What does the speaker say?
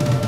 you